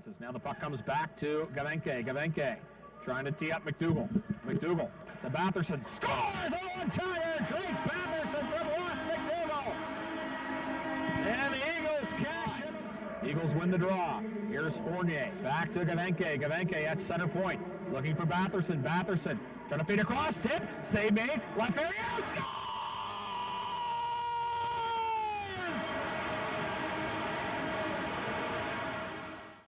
chances. Now the puck comes back to Gawanke. Gawanke trying to tee up McDougal. McDougal to Batherson. Scores on tire. Drake Batherson from Ross McDougal, And the Eagles cash in. Eagles win the draw. Here's Fournier. Back to Gawanke. Gawanke at center point. Looking for Batherson. Batherson trying to feed across. Tip. Save me, Left area.